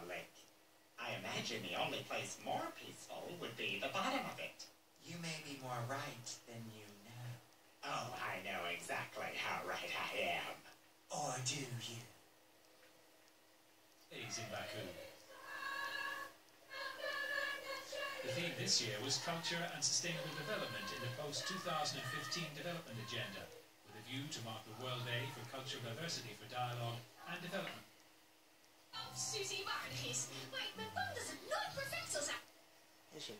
the lake. I imagine the only place more peaceful would be the bottom of it. You may be more right than you know. Oh, I know exactly how right I am. Or do you? He's in Baku. The theme this year was culture and sustainable development in the post-2015 development agenda, with a view to mark the World Day for Cultural Diversity for Dialogue and Development. Of Susie waardig is, maar ik ben bang dat ze nooit perfect zal zijn. Is hij?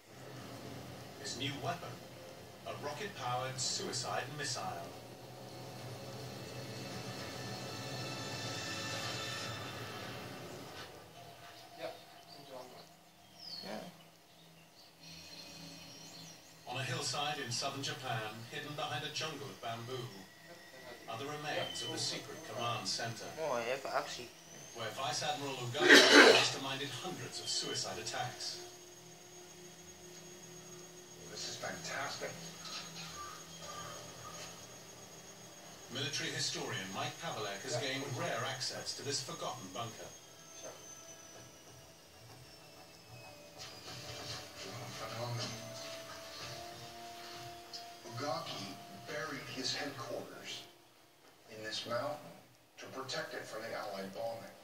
His new weapon, a rocket-powered suicide missile. Ja. On a hillside in southern Japan, hidden behind a jungle of bamboo, are the remains of the secret command center, Mooi, even actie. Where Vice Admiral Ugaki masterminded hundreds of suicide attacks. This is fantastic. Military historian Mike Pavelek has gained rare access to this forgotten bunker. Ugaki buried his headquarters in this mountain to protect it from the Allied bombing.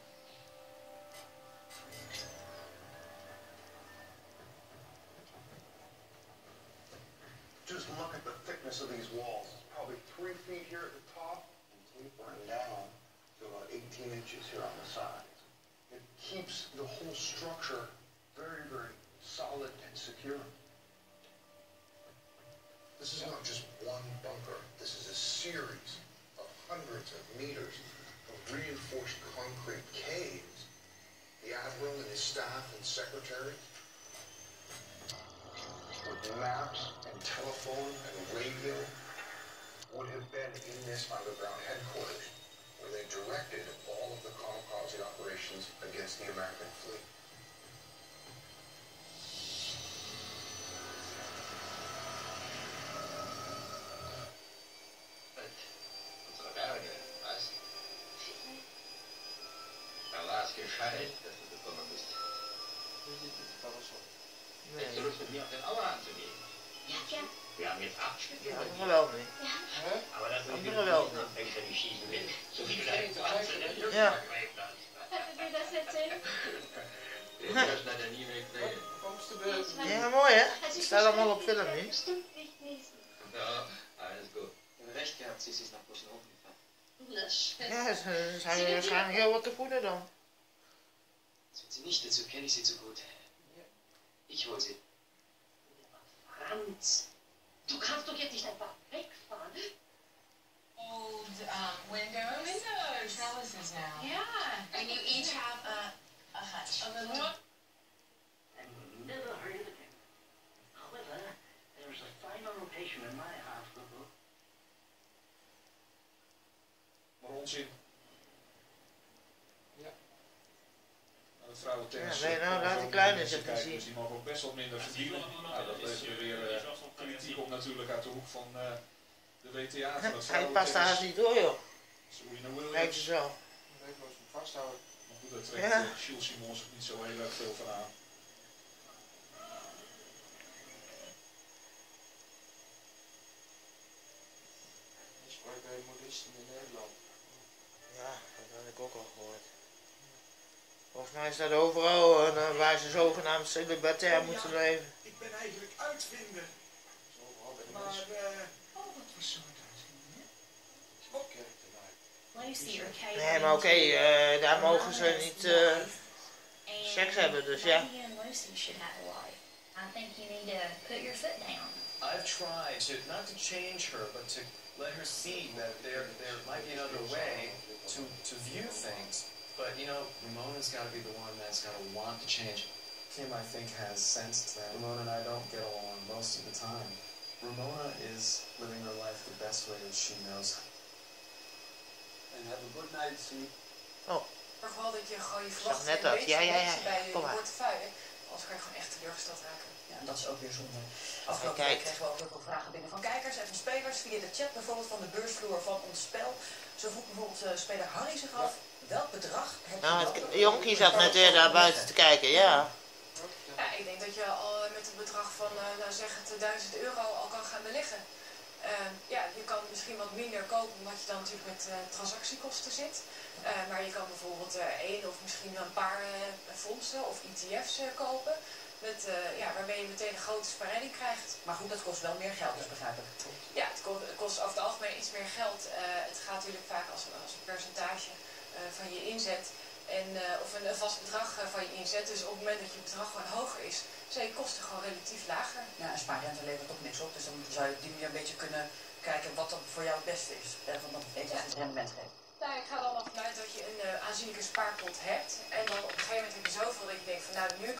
Thickness of these walls. It's probably three feet here at the top and tapering down to about 18 inches here on the sides. It keeps the whole structure very, very solid and secure. This is not just one bunker. This is a series of hundreds of meters of reinforced concrete caves. The admiral and his staff and secretaries maps and telephone and radio would have been in this underground headquarters where they directed all of the kamikaze operations against the American fleet. Unsere Berge, was? Allahs Gescheit, dass du gekommen bist. Nee. Wir haben acht Stück. Andere wel nicht. Ja. Aber das Andere wel nicht. Wenn ich Ja. Hättet ihr das erzählt? Ja, mooi hè? Stel allemaal op film nu. Ja, alles goed. Ik heb recht gehad, ze is naar Posenhof gegaan. Ja, ze zijn heel wat te voeden dan. Ziet ze niet dat kenne ik ze zo goed. Ich hol sie. Franz, du kannst doch jetzt nicht einfach wegfahren. old um, windows, Windows. trellises now. Yeah, and you each have a, A hutch. a little. I never heard of it. However, there's a final rotation in my hospital. Maar onzin. Ja. Nou, de vrouwentennis. Ja, nee, nou, laat die zo kleine even kijken, zien. Dus die mogen ook best wat minder verdienen. Nou, dat levert er weer eh, kritiek op natuurlijk uit de hoek van eh, de WTA. van het Hij past daar vrouwentennis. niet door joh. Serena Lijkt Williams. het wel. Weet wel eens vasthouden. Maar goed, daar trekt Ja. eh, Jules Simons ook niet zo heel erg veel van aan. Ik sprak bij modisten in Nederland. Ja, dat had ik ook al gehoord. Volgens mij is dat overal eh, waar ze zogenaamd celibatair moeten leven. Ik ben eigenlijk uitvinder. Zo Maar, eh, Oh, wat or Kate. Nee, maar oké, eh, daar mogen ze niet eh, seks hebben, dus ja. I think you need to put your foot down. I've tried to not to change her, but to let her see that there there might be another way to to view things. But you know, Ramona's got to be the one that's got to want to change. Kim, I think, has sensed that Ramona and I don't get along most of the time. Ramona is living her life the best way that she knows. And have a good night, sleep. Vooral oh. dat je gewoon je zag verwachtingen net dat. Ja, ja, ja. bij je Kom maar. portefeuille. Anders kan je gewoon echt teleurgesteld raken. Ja, dat is ook weer zonde. Afgelopen week kregen we ook heel veel vragen binnen van kijkers en van spelers via de chat bijvoorbeeld van de beursvloer van ons spel. Zo vroeg bijvoorbeeld eh, speler Harry zich af welk bedrag heb je Nou, het jonkie zat net weer daar buiten te kijken, ja. Ja, ik denk dat je al met een bedrag van, eh, nou zeg het, 1000 euro al kan gaan beleggen. Ehm, ja, je kan misschien wat minder kopen omdat je dan natuurlijk met eh, transactiekosten zit. Eh, maar je kan bijvoorbeeld eh, één of misschien een paar eh, fondsen of ETF's kopen. Met, ja, waarmee je meteen een grote spreiding krijgt. Maar goed, dat kost wel meer geld, dus begrijp ik. Ja, het kost, over het algemeen iets meer geld. Het gaat natuurlijk vaak als, een- als een percentage van je inzet. En, eh, of een, een vast bedrag eh, van je inzet. Dus op het moment dat je bedrag gewoon hoger is, zijn je kosten gewoon relatief lager. Ja, en spaarrente levert ook niks op. Dus dan zou je op die manier een beetje kunnen kijken wat dan voor jou het beste is. Want dat het het rendement geeft. Nou, ik ga dan nog vanuit dat je een eh, aanzienlijke spaarpot hebt. En dan op een gegeven moment heb je zoveel dat je denkt van nou, nu